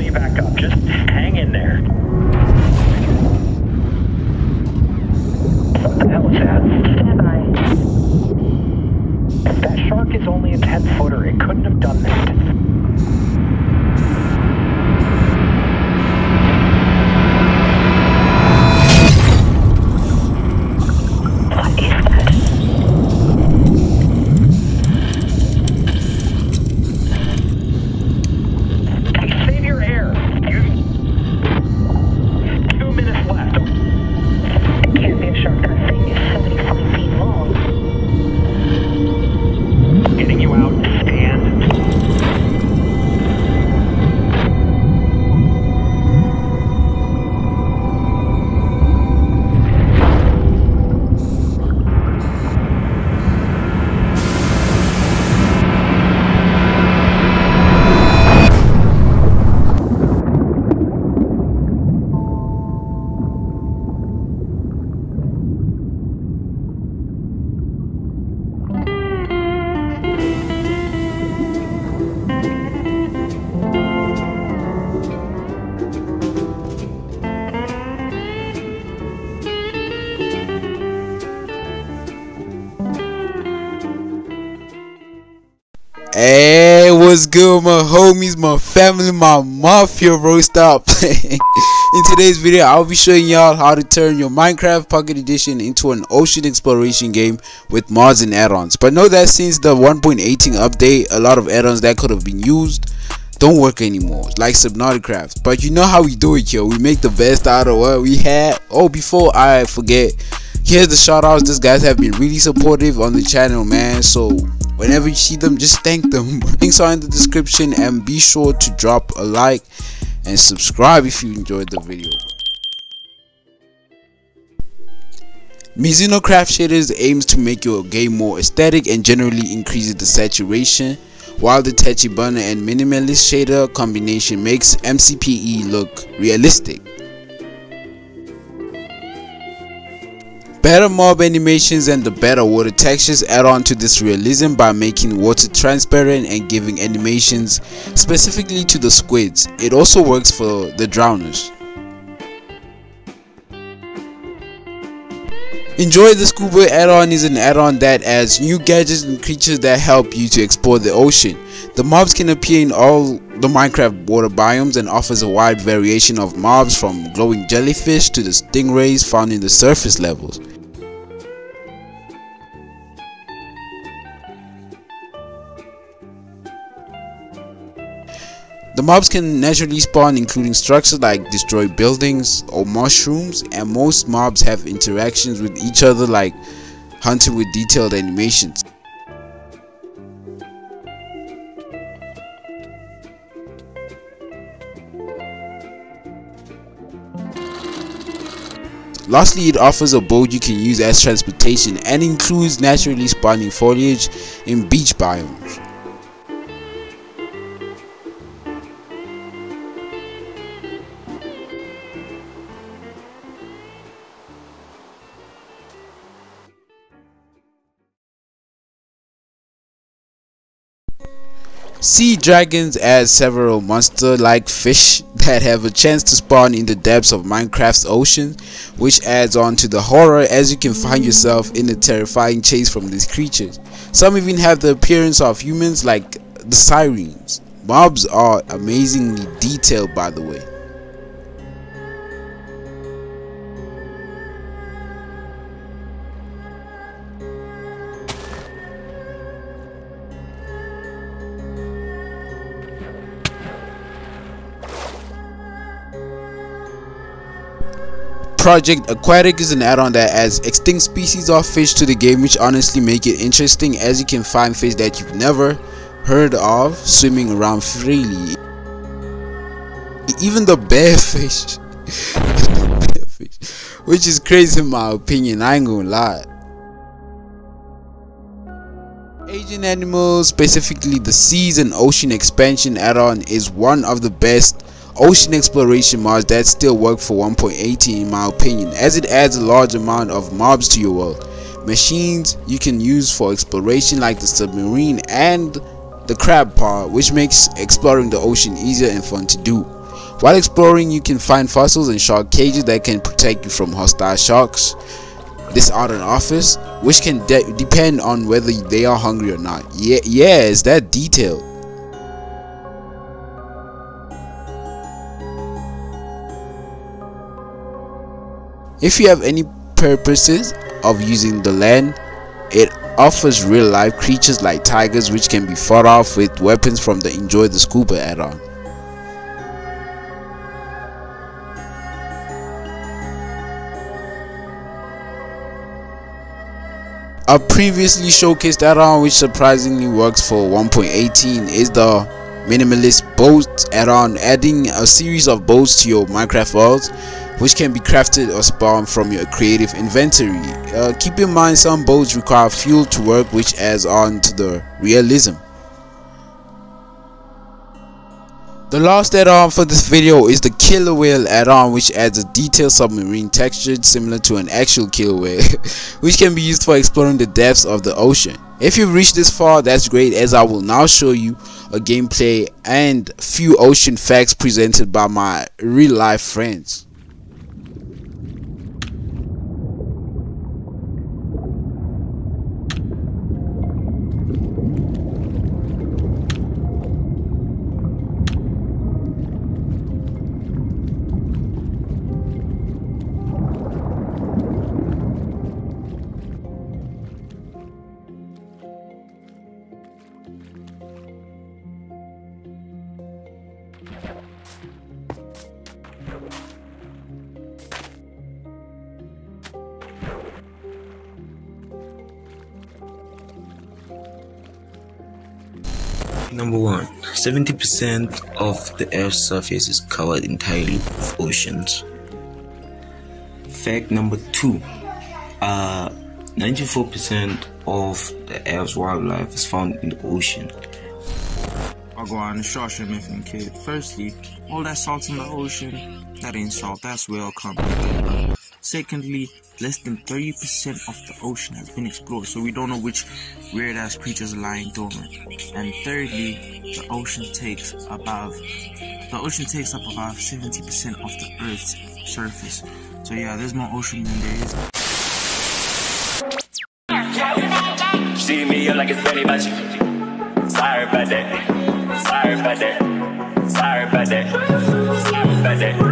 pull you back up. Just hang in there. What the hell is that? Stand by. That shark is only a 10 footer. It couldn't have done that. Hey, what's good, my homies, my family, my mafia, bro? Stop playing. In today's video, I'll be showing y'all how to turn your Minecraft Pocket Edition into an ocean exploration game with mods and add-ons. But know that since the 1.18 update, a lot of add-ons that could have been used don't work anymore, like Subnautica. But you know how we do it, yo. We make the best out of what we had. Oh, before I forget, here's the shout outs. These guys have been really supportive on the channel, man. So whenever you see them just thank them links are in the description and be sure to drop a like and subscribe if you enjoyed the video Mizuno Craft Shaders aims to make your game more aesthetic and generally increases the saturation, while the Tachibana and Minimalist shader combination makes MCPE look realistic. Better mob animations and the better water textures add on to this realism by making water transparent and giving animations specifically to the squids. It also works for the drowners. Enjoy the Scuba add-on is an add-on that adds new gadgets and creatures that help you to explore the ocean. The mobs can appear in all the Minecraft water biomes and offers a wide variation of mobs from glowing jellyfish to the stingrays found in the surface levels. The mobs can naturally spawn including structures like destroyed buildings or mushrooms and most mobs have interactions with each other like hunting with detailed animations. Lastly, it offers a boat you can use as transportation and includes naturally spawning foliage in beach biomes. Sea dragons add several monster-like fish that have a chance to spawn in the depths of Minecraft's ocean, which adds on to the horror as you can find yourself in a terrifying chase from these creatures. Some even have the appearance of humans like the sirens. Mobs are amazingly detailed by the way. Project Aquatic is an add-on that adds extinct species of fish to the game which honestly make it interesting as you can find fish that you've never heard of swimming around freely. Even the bear fish, which is crazy in my opinion, I ain't gonna lie. Asian animals, specifically the seas and ocean expansion add-on is one of the best ocean exploration mods that still work for 1.18 in my opinion as it adds a large amount of mobs to your world. Machines you can use for exploration like the submarine and the crab pod which makes exploring the ocean easier and fun to do. While exploring you can find fossils and shark cages that can protect you from hostile sharks this art and office which can de depend on whether they are hungry or not. Yeah yeah is that detailed If you have any purposes of using the land, it offers real life creatures like tigers which can be fought off with weapons from the Enjoy the Scuba add-on. A previously showcased add-on which surprisingly works for 1.18 is the minimalist boat add-on adding a series of boats to your Minecraft world which can be crafted or spawned from your creative inventory. Uh, keep in mind some boats require fuel to work which adds on to the realism. The last add-on for this video is the killer whale add-on which adds a detailed submarine texture similar to an actual killer whale which can be used for exploring the depths of the ocean. If you've reached this far that's great as I will now show you a gameplay and few ocean facts presented by my real life friends. Number one, 70% of the Earth's surface is covered entirely with oceans. Fact number two, uh, 94% of the Earth's wildlife is found in the ocean. I'll go on your myth and kid. Firstly, all that salt in the ocean, that ain't salt, that's whale content. Secondly, less than 30% of the ocean has been explored, so we don't know which weird ass creatures are lying dormant. And thirdly, the ocean takes above the ocean takes up about 70% of the Earth's surface. So yeah, there's more ocean than there is. See me like it's. Sorry about that. Sorry about that. Sorry about that. Sorry about that.